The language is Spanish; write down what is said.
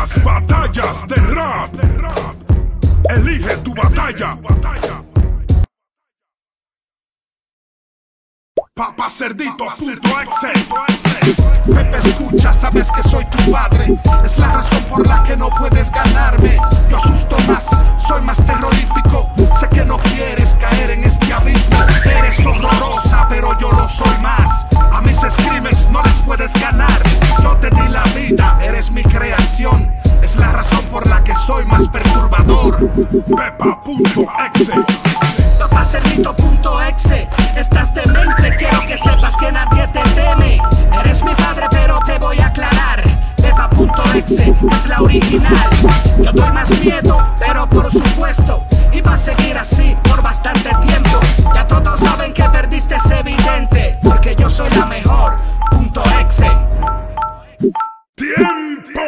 Las batallas de rap. Elige tu batalla. Papacerdito.exe Pepe escucha, sabes que soy tu padre. Es la razón por la que no puedes ganarme. Yo asusto más, soy más terrorífico. Sé que no quieres caer en este abismo. Eres horrorosa, pero yo lo soy más. A mis screamers no les puedes ganar soy más perturbador. Pepa.exe Papacerdito.exe Estás demente, quiero que sepas que nadie te teme. Eres mi padre pero te voy a aclarar. Pepa.exe es la original. Yo doy más miedo, pero por supuesto Y va a seguir así por bastante tiempo. Ya todos saben que perdiste, es evidente Porque yo soy la mejor, punto exe. ¡Tiempo!